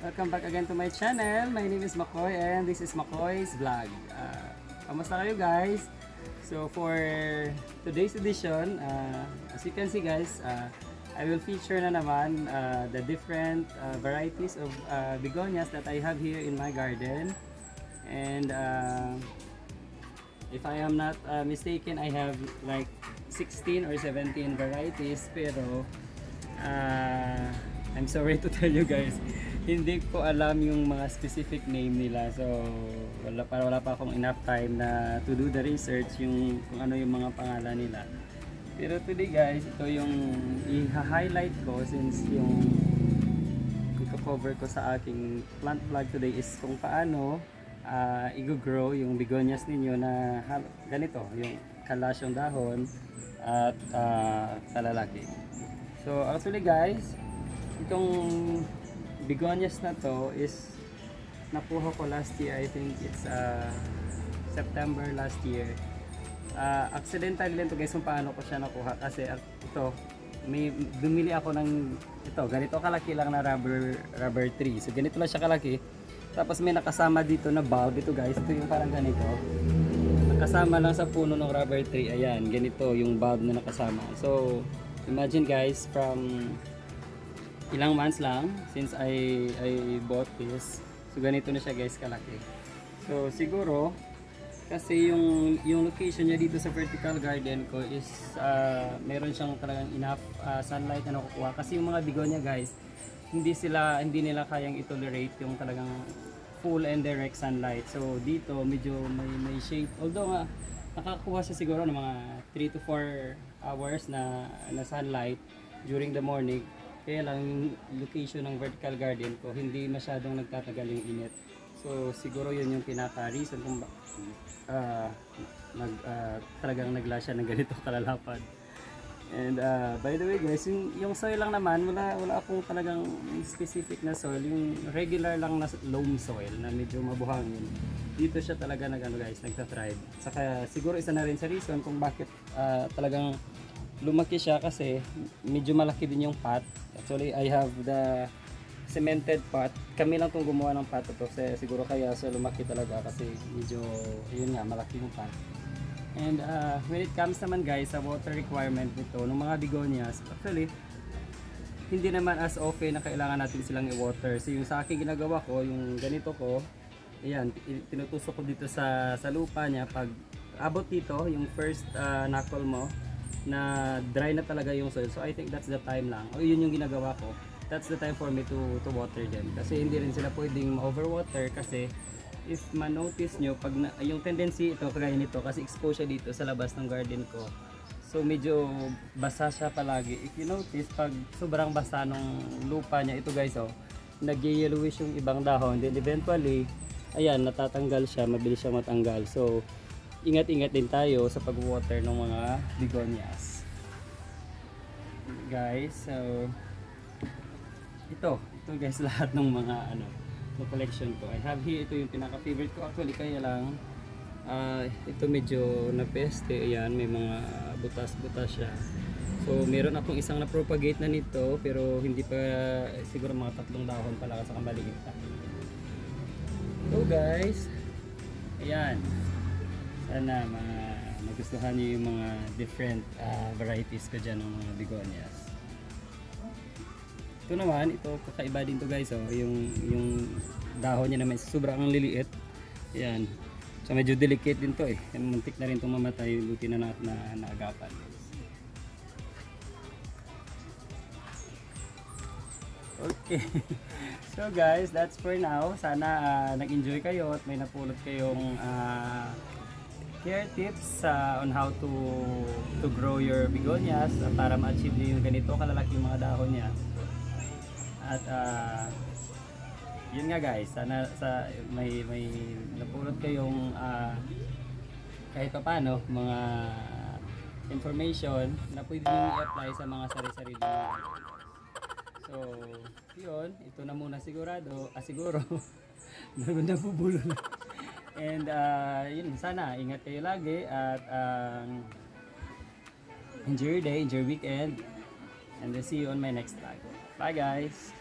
Welcome back again to my channel. My name is Makoy and this is Makoy's Vlog. Uh, kamusta kayo guys? So for today's edition, uh, as you can see guys, uh, I will feature na naman uh, the different varieties of uh, begonias that I have here in my garden. And uh, if I am not mistaken, I have like 16 or 17 varieties pero uh, I'm sorry to tell you guys hindi ko alam yung mga specific name nila so wala pa wala pa akong enough time na to do the research yung kung ano yung mga pangalan nila. Pero today guys ito yung i-highlight ko since yung i-cover ko sa aking plant vlog today is kung paano uh, i-grow yung begonias ninyo na ganito yung kalas yung dahon at uh, kalalaki so actually guys itong begonias na to is nakuha ko last year I think it's uh, September last year. Uh, accidental din to guys kung paano ko siya nakuha kasi ito may bumili ako ng ito ganito kalaki lang na rubber rubber tree. So ganito lang siya kalaki. Tapos may nakasama dito na bulb. Ito guys ito yung parang ganito. Nakasama lang sa puno ng rubber tree. Ayan ganito yung bulb na nakasama. So imagine guys from ilang months lang since I I bought this. So ganito na siya guys kalaki. So siguro kasi yung yung location niya dito sa vertical garden ko is uh, meron siyang talagang enough uh, sunlight na nakukuha kasi yung mga bigonia guys hindi sila hindi nila kayang i-tolerate yung talagang full and direct sunlight. So dito medyo may may shade although nga nakakakuha siya siguro ng mga 3 to 4 hours na na sunlight during the morning kaya lang yung location ng vertical garden ko, hindi masyadong nagtatagal yung init. So siguro yun yung pinaka-reason kung uh, nag, uh, talagang nagla siya ng ganito kalalapad. And uh, by the way guys, yung, yung soil lang naman, wala, wala akong talagang specific na soil. Yung regular lang na loam soil na medyo mabuhangin. Dito siya talaga nag, ano guys, nagta-thrive. Saka siguro isa na rin sa reason kung bakit uh, talagang lumaki siya kasi medyo malaki din yung pot. Actually, I have the cemented pot. Kami lang itong gumawa ng pot ito. Kasi siguro kaya sa lumaki talaga kasi medyo, yun nga, malaki yung pot. And uh, when it comes naman guys sa water requirement nito, ng mga begonias, actually, hindi naman as often na kailangan natin silang i-water. So yung sa akin ginagawa ko, yung ganito ko, ayan, tinutusok ko dito sa, sa lupa niya. Pag abot dito, yung first uh, knuckle mo, na dry na talaga yung soil. So I think that's the time lang. O yun yung ginagawa ko. That's the time for me to to water them. Kasi hindi rin sila pwedeng ma-overwater kasi if ma-notice nyo, pag na, yung tendency ito kagaya nito kasi exposure dito sa labas ng garden ko. So medyo basa siya palagi. If you notice, pag sobrang basa ng lupa niya, ito guys oh, nag-yellowish yung ibang dahon. Then eventually, ayan, natatanggal siya, mabilis siya matanggal. So, ingat-ingat din tayo sa pag-water ng mga begonias. Guys so ito ito guys lahat ng mga ano ng collection ko. I have here ito yung pinaka favorite ko. Actually kaya lang uh, ito medyo napeste. Ayan may mga butas-butas siya. So meron akong isang na propagate na nito pero hindi pa siguro mga tatlong dahon pala sa kamaliit so guys ayan sana mga magustuhan niyo yung mga different uh, varieties ko dyan ng mga begonias ito naman ito kakaiba din to guys oh, yung, yung dahon niya naman sobrang liliit. Yan. So medyo delicate din to eh. Muntik na rin itong mamatay buti na, na, na naagapan. Okay. So guys that's for now. Sana uh, nag-enjoy kayo at may napulot kayong uh, care tips uh, on how to to grow your begonias uh, para ma-achieve niyo yung ganito kalalaki yung mga dahon niya. At uh, yun nga guys, sana sa may may napulot kayong uh, kahit pa paano mga information na pwede niyo i-apply sa mga sari-sarili niyo. So, yun, ito na muna sigurado, ah siguro, nabubulo na. And uh, yun, sana ingat kayo lagi at um, enjoy your day, enjoy your weekend. And I'll see you on my next vlog. Bye guys!